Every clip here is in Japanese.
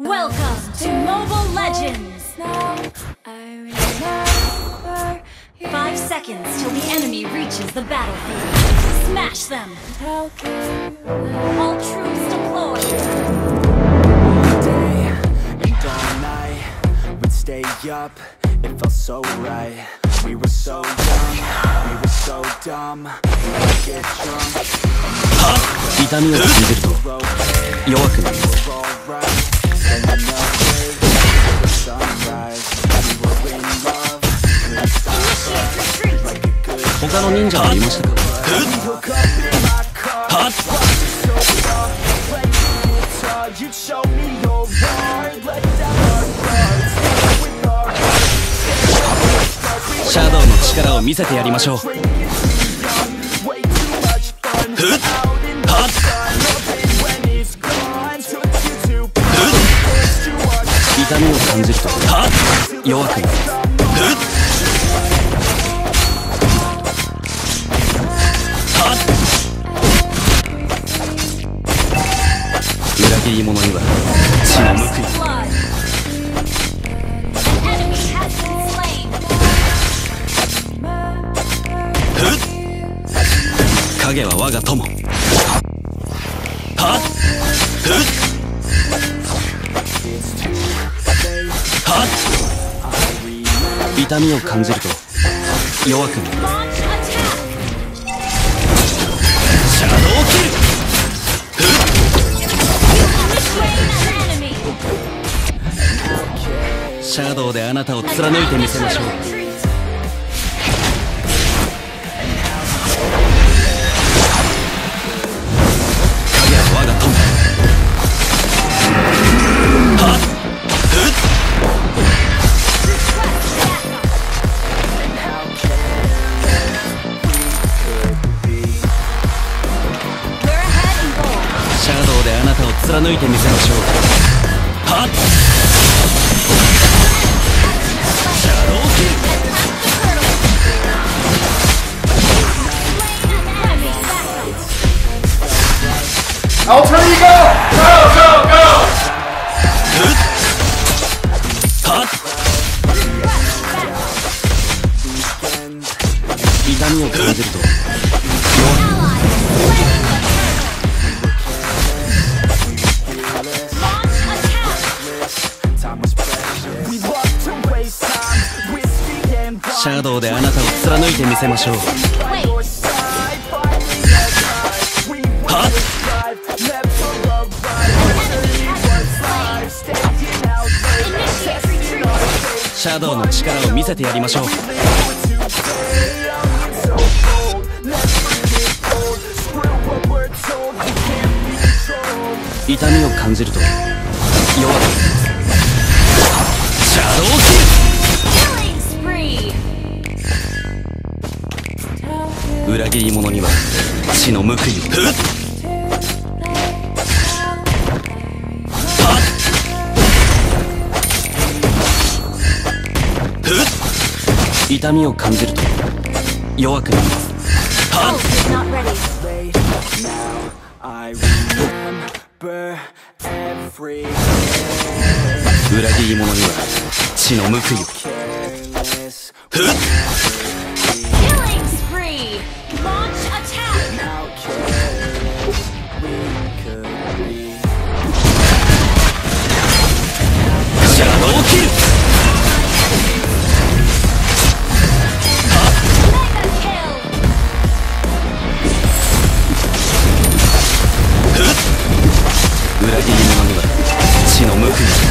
Welcome to Mobile Legends! Five seconds till the enemy reaches the battlefield. Smash them! All troops deployed! day and all night We'd stay up, it felt so right We were so young, we were so dumb We would get drunk 痛みを感じると road 弱くなります 他の忍者はいましたか？うっはっシャドウの力を見せてやりましょう。うっ。はっ。痛みを感じると弱くなる裏切り者には血の報い!影は我が友痛みを感じると弱くなる。シャドウキルシャドウであなたを貫いてみせましょう。いてみせましょう。はっ。シャドウの力を見せてやりましょう。痛みを感じると弱くシャドウ裏切り者には血の報いを痛みを感じると弱くなります裏切り者には血の報いを spree! Launch attack! how careless we could be. シャドウキル Mega kill! 裏切り者には血の報いを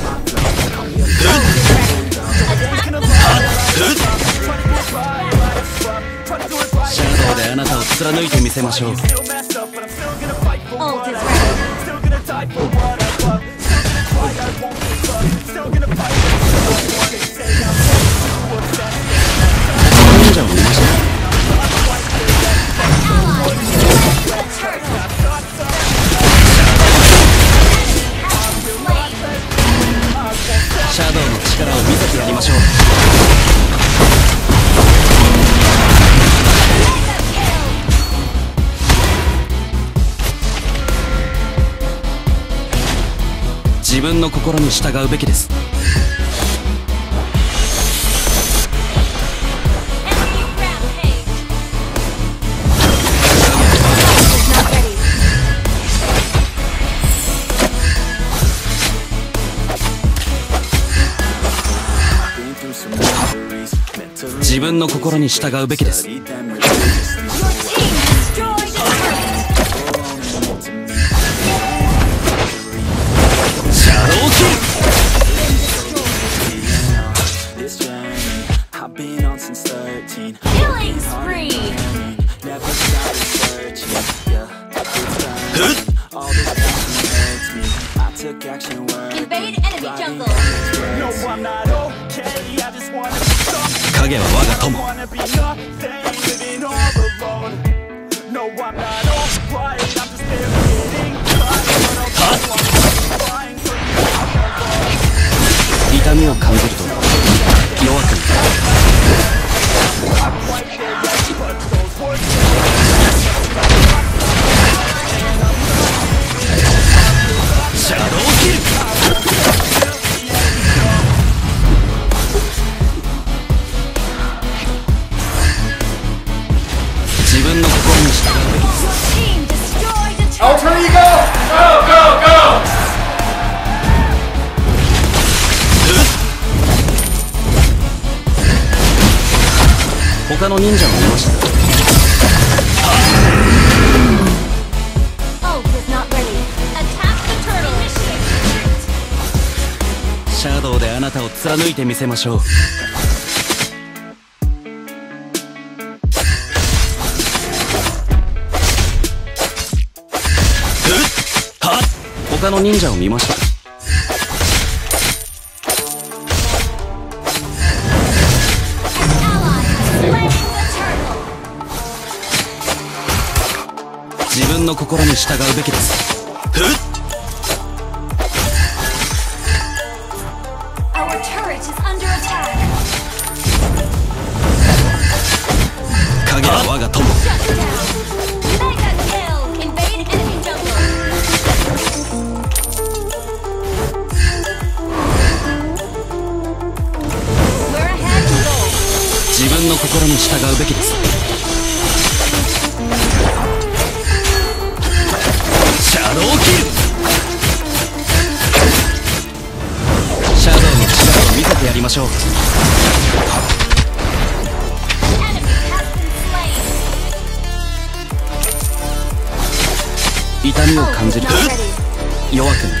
貫いてみせましょう。心に従うべきです。自分の心に従うべきです。I've been on since 13 Killing spree! Never searching, yeah, All this hurts me, I took action working Invade enemy jungle! No, I'm not okay, I just wanna be something I don't wanna be nothing, living all alone. No, I'm not I'm just there getting caught 痛みを感じるとの忍者もいましたシャドウであなたを貫いてみせましょう他の忍者を見ましたの心に従うべきです。ふっ自分の心に従うべきです。りましょう。痛みを感じる。と弱くなる。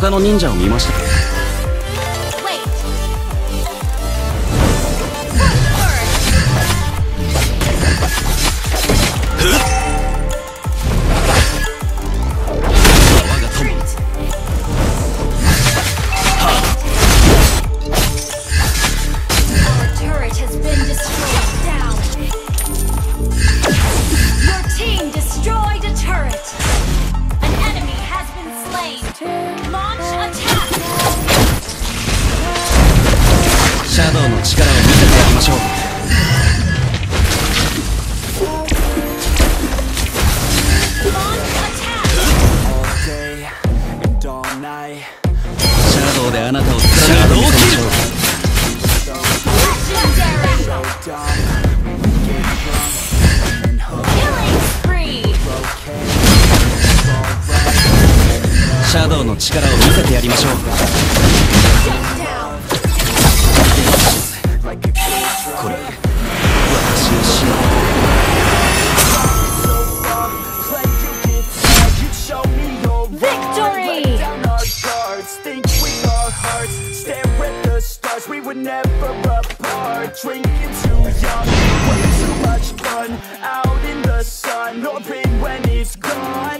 他の忍者を見ました。シャドウシャドウの力を見せてやりましょう。Never apart. Drinking too young. Way too much fun out in the sun. Pain when it's gone